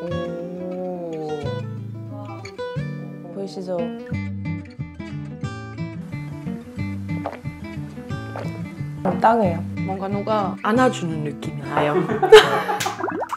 오. 보이시죠? 땅이에요. 뭔가 누가 안아주는 느낌이 나요.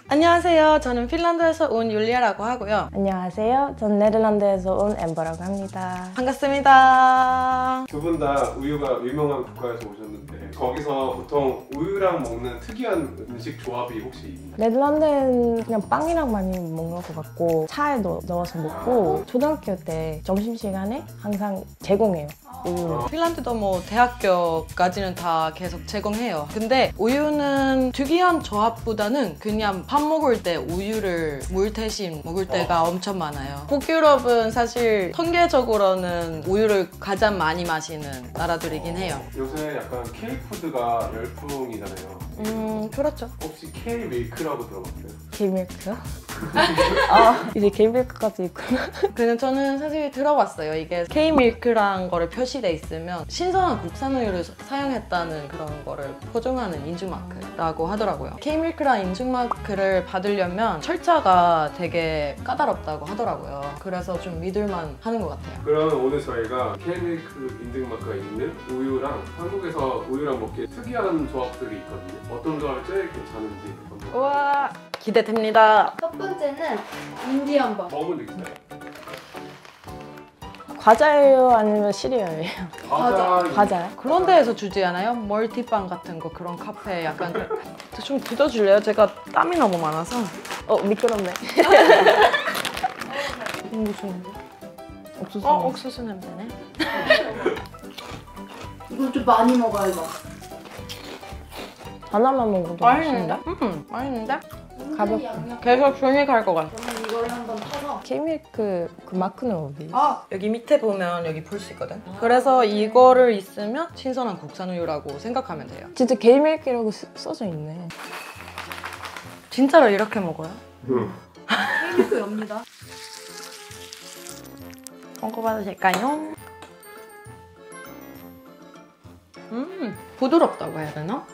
안녕하세요. 저는 핀란드에서 온 율리아라고 하고요. 안녕하세요. 전 네덜란드에서 온 엠버라고 합니다. 반갑습니다. 두 분 다 우유가 유명한 국가에서 오셨는데 거기서 보통 우유랑 먹는 특이한 음식 조합이 혹시 있나요? 네덜란드는 그냥 빵이랑 많이 먹는 것 같고 차에 넣, 넣어서 먹고 초등학교 때 점심시간에 항상 제공해요. 우유를. 핀란드도 뭐 대학교까지는 다 계속 제공해요. 근데 우유는 특이한 조합보다는 그냥 밥 먹을 때 우유를 물 대신 먹을 때가 엄청 많아요. 북유럽은 사실 통계적으로는 우유를 가장 많이 마시는 나라들이긴 해요. 요새 약간 K 푸드가 열풍이잖아요. 음, 그렇죠. 혹시 K-밀크라고 들어봤어요? 게임밀크요? 아, 이제 게임밀크까지 있구나. 그냥 저는 사실 들어봤어요. 이게 K밀크란 거를 표시돼 있으면 신선한 국산 우유를 사용했다는 그런 거를 보증하는 인증마크라고 하더라고요. K밀크란 인증마크를 받으려면 절차가 되게 까다롭다고 하더라고요. 그래서 좀 믿을만 하는 것 같아요. 그러면 오늘 저희가 K-밀크 인증마크가 있는 우유랑 한국에서 우유랑 먹기에 특이한 조합들이 있거든요. 어떤 조합이 제일 괜찮은지 한번 우와 기대됩니다. 첫 번째는 인디언 버. 먹은 적 있어요? 과자예요? 아니면 시리얼이에요? 과자. 과자요? 그런 데에서 주지 않아요? 멀티빵 같은 거 그런 카페 약간 그- 좀 뜯어줄래요? 제가 땀이 너무 많아서 어, 미끄럽네. 무슨 옥수수. 어 옥수수 냄새네. 이거 좀 많이 먹어야 이 거. 하나만 먹어도 맛있는데? 맛있는데? 음 맛있는데? 가볍- 양념. 계속 계속 손이 갈것 같아. 저는 이걸 한번 타서. 게임밀크 그 마크는 어디? 아 여기 밑에 보면 여기 볼 수 있거든. 그래서 이거를 있으면 신선한 국산 우유라고 생각하면 돼요. 진짜 게임밀크라고 쓰- 써져 있네. 진짜로 이렇게 먹어요? 응. 케이크 엽니다. 먹어봐도 될까요? 음 부드럽다고 해야 되나?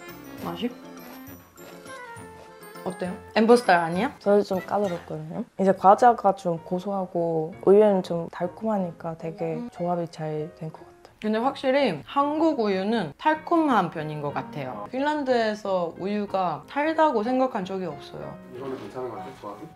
맛이? 어때요? 엠버 스타일 아니야? 저도 좀 까다롭거든요. 이제 과자가 좀 고소하고 우유는 좀 달콤하니까 되게 조합이 잘 된 것 같아요. 근데 확실히 한국 우유는 달콤한 편인 것 같아요. 핀란드에서 우유가 달다고 생각한 적이 없어요. 이거는 괜찮은 것 같아요, 조합이?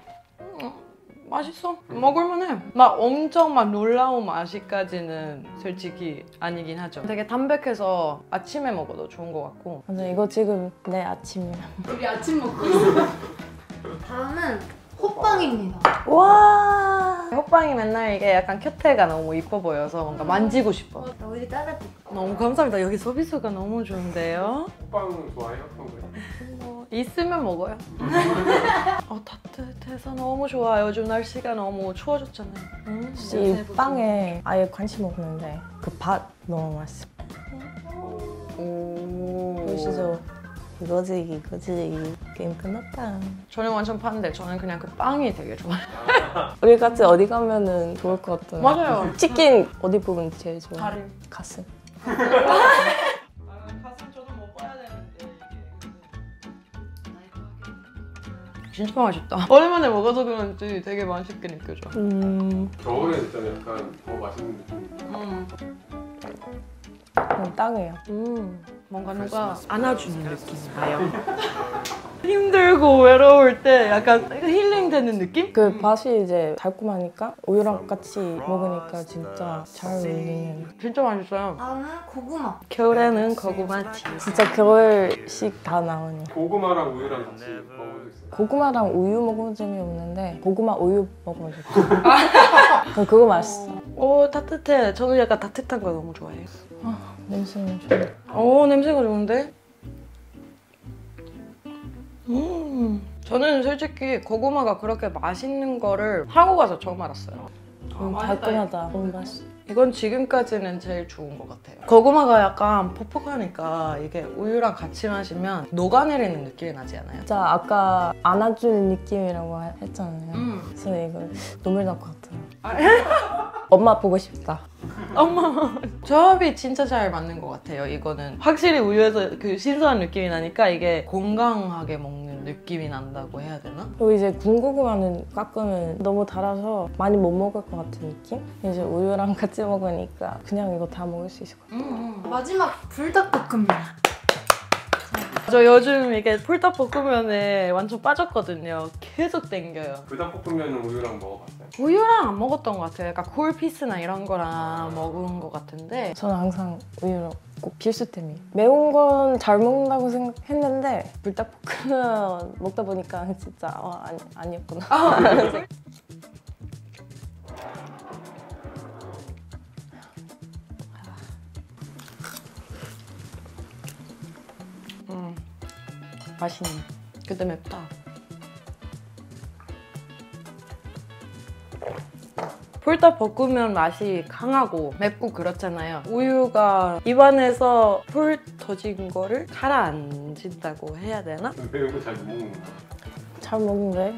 맛있어. 먹을만해. 막 엄청 막 놀라운 맛이까지는 솔직히 아니긴 하죠. 되게 담백해서 아침에 먹어도 좋은 것 같고. 맞아 이거 지금 내 아침이야. 우리 아침 먹고 있어. 다음은 호빵입니다. 와. 호빵이 맨날 이게 약간 큐테가 너무 이뻐 보여서 뭔가 만지고 싶어. 우리 따뜻해. 너무 감사합니다. 여기 서비스가 너무 좋은데요. 호빵 좋아해요? 있으면 먹어요. 어, 따뜻해서 너무 좋아. 요즘 날씨가 너무 추워졌잖아요. 음, 혹시 이 빵에 아예 관심 없는데 그 밥 너무 맛있어. 오. 보시죠. 이거지 이거지 게임 끝났다. 저는 완전 반대. 저는 그냥 그 빵이 되게 좋아요. 우리 같이 어디 가면은 좋을 것 같아요. 맞아요. 치킨 어디 부분 제일 좋아? 다리. 가슴 진짜 맛있다. 오랜만에 먹어서 그런지 되게 맛있게 느껴져. 음, 겨울에 일단 약간 더 맛있는 느낌. 음, 그냥 땅이에요. 음, 뭔가 누가 안아주는 느낌이 나요. 힘들고 외로울 때 약간 힐링되는 느낌? 그 맛이 이제 달콤하니까 우유랑 같이 먹으니까 진짜 잘 어울리는. 진짜 맛있어요. 다음은 고구마. 겨울에는 고구마티. 진짜 겨울식 다 나오네. 고구마랑 우유랑 같이 있어요? 고구마랑 우유 먹어본 적이 없는데 고구마 우유 먹어본 적 있어. 그럼 그거 맛있어. 오 따뜻해. 저는 약간 따뜻한 거 너무 좋아해요. 냄새는 좋아. 오 냄새가 좋은데? 음 저는 솔직히 고구마가 그렇게 맛있는 거를 한국 와서 처음 알았어요. 음, 달콤하다. 너무 맛있어. 이건 지금까지는 제일 좋은 것 같아요. 고구마가 약간 퍽퍽하니까 이게 우유랑 같이 마시면 녹아내리는 느낌이 나지 않아요? 진짜 아까 안아주는 느낌이라고 하- 했잖아요. 음. 그래서 이거 눈물 날 것 같아요. 엄마 보고 싶다. 엄마 조합이 진짜 잘 맞는 것 같아요. 이거는 확실히 우유에서 그 신선한 느낌이 나니까 이게 건강하게 먹는 느낌이 난다고 해야 되나? 그리고 이제 군고구마는 가끔은 너무 달아서 많이 못 먹을 것 같은 느낌? 이제 우유랑 같이 먹으니까 그냥 이거 다 먹을 수 있을 것 같아요. 마지막 불닭볶음면. 저 요즘 이게 폴떡볶음면에 완전 빠졌거든요. 계속 땡겨요. 불닭볶음면은 우유랑 먹어봤어요? 우유랑 안 먹었던 것 같아요. 약간 콜피스나 이런 거랑 먹은 것 같은데 저는 항상 우유랑 꼭 필수템이에요. 매운 건 잘 먹는다고 생각했는데 불닭볶음면 먹다 보니까 진짜 어, 아니, 아니었구나. 맛있네. 근데 맵다. 폴떡 볶으면 맛이 강하고 맵고 그렇잖아요. 우유가 입안에서 폴 터진 거를 가라앉힌다고 해야 되나? 매운 거잘못 먹는 거잘 먹는데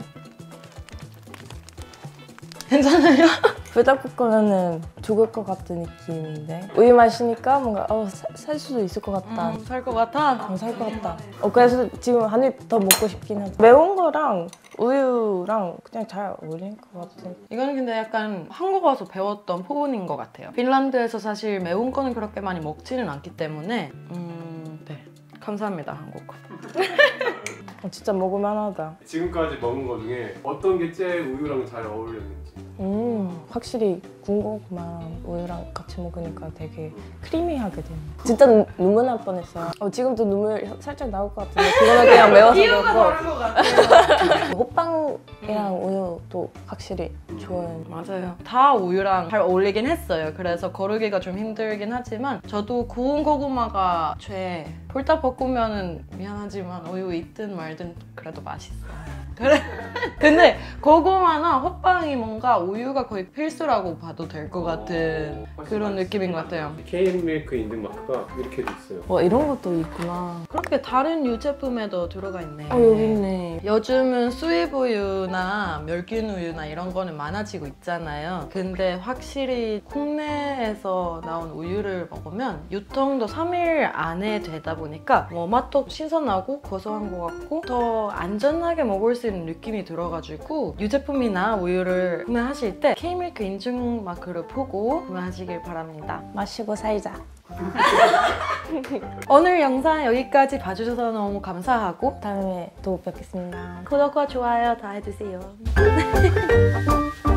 괜찮아요? 불닭볶음면은 죽을 것 같은 느낌인데 우유 마시니까 뭔가 어, 사- 살 수도 있을 것 같다. 음, 살것 같아. 어, 살것 같다. 어, 그래서 지금 한 입 더 먹고 싶긴 해. 매운 거랑 우유랑 그냥 잘 어울릴 것 같은. 이거는 근데 약간 한국 와서 배웠던 포근인 것 같아요. 핀란드에서 사실 매운 거는 그렇게 많이 먹지는 않기 때문에 음, 네. 감사합니다, 한국. 어, 진짜 먹을만하다. 지금까지 먹은 거 중에 어떤 게 제일 우유랑 잘 어울렸는지 음, 확실히 군고구마랑 우유랑 같이 먹으니까 되게 크리미하게 되네. 진짜 눈- 눈물 날 뻔했어요. 어, 지금도 눈물 살짝 나올 것 같은데 그거는 그냥 매워서 그렇고 것 같아요. 호빵이랑 우유도 확실히 좋아요. 맞아요. 다 우유랑 잘 어울리긴 했어요. 그래서 고르기가 좀 힘들긴 하지만 저도 구운 고구마가 최. 폴딱 볶으면은 미안하지만 우유 있든 말든 그래도 맛있어요. 그래. 근데 고구마나 호빵이 뭔가 우유가 거의 필수라고 봐도 될 것 같은 어, 그런 느낌인 것 같아요. 케인 밀크 인증 마크가 이렇게 돼 있어요 와 이런 것도 있구나. 그렇게 다른 유제품에도 들어가 있네. 어 여기 있네. 요즘은 수입 우유나 멸균 우유나 이런 거는 많아지고 있잖아요. 근데 확실히 국내에서 나온 우유를 먹으면 유통도 3일 안에 되다 보니까 뭐 맛도 신선하고 고소한 것 같고 더 안전하게 먹을 수 있는 느낌이 들어가지고 유제품이나 우유를 구매하실 때 K밀크 인증 마크를 보고 구매하시길 바랍니다. 마시고 살자. 오늘 영상 여기까지 봐주셔서 너무 감사하고 다음에 또 뵙겠습니다. 구독과 좋아요 다 해주세요.